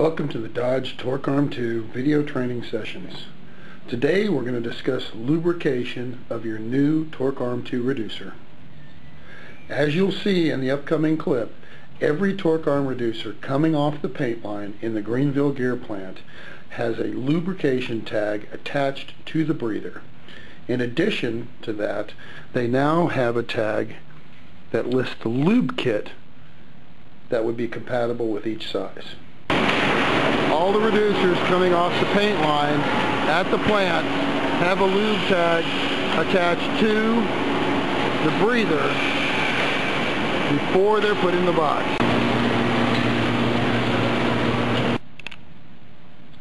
Welcome to the Dodge Torque Arm 2 video training sessions. Today we're going to discuss lubrication of your new Torque Arm 2 reducer. As you'll see in the upcoming clip, every torque arm reducer coming off the paint line in the Greenville gear plant has a lubrication tag attached to the breather. In addition to that, they now have a tag that lists the lube kit that would be compatible with each size. All the reducers coming off the paint line at the plant have a lube tag attached to the breather before they're put in the box.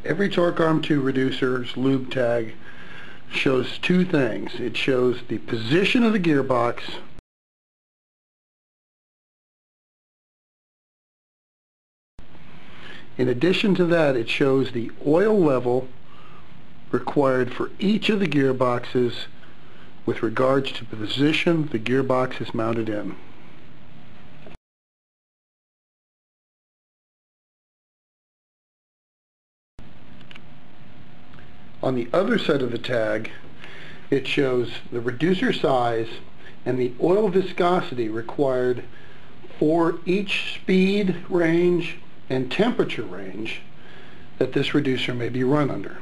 Every Torque Arm 2 reducer's lube tag shows two things. It shows the position of the gearbox In addition to that, it shows the oil level required for each of the gearboxes with regards to the position the gearbox is mounted in. On the other side of the tag, it shows the reducer size and the oil viscosity required for each speed range and temperature range that this reducer may be run under.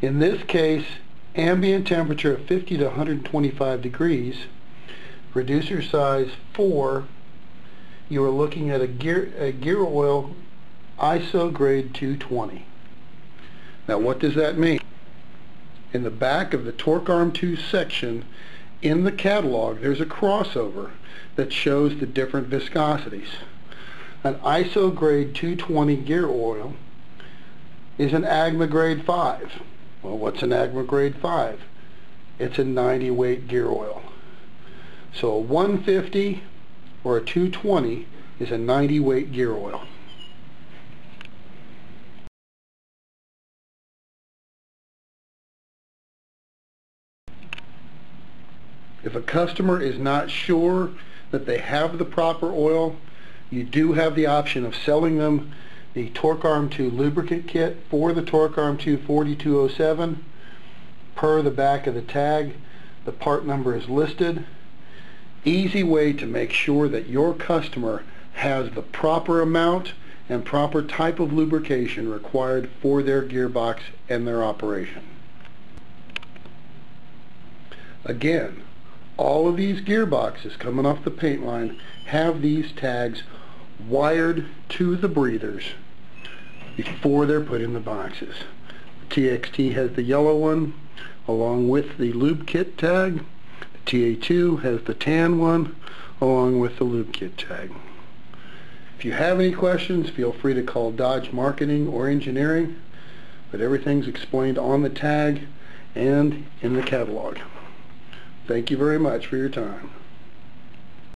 In this case, ambient temperature of 50 to 125 degrees, reducer size 4, you are looking at a gear, a gear oil ISO grade 220. Now what does that mean? In the back of the Torque Arm 2 section, in the catalog there's a crossover that shows the different viscosities. An ISO grade 220 gear oil is an AGMA grade 5. Well, what's an AGMA grade 5? It's a 90 weight gear oil. So a 150 or a 220 is a 90 weight gear oil. If a customer is not sure that they have the proper oil, you do have the option of selling them the Torque Arm 2 lubricant kit for the Torque Arm 2 4207 per the back of the tag. The part number is listed. Easy way to make sure that your customer has the proper amount and proper type of lubrication required for their gearbox and their operation. Again, all of these gearboxes coming off the paint line have these tags wired to the breathers before they're put in the boxes. The TXT has the yellow one along with the lube kit tag. The TA2 has the tan one along with the lube kit tag. If you have any questions, feel free to call Dodge Marketing or Engineering, but everything's explained on the tag and in the catalog. Thank you very much for your time.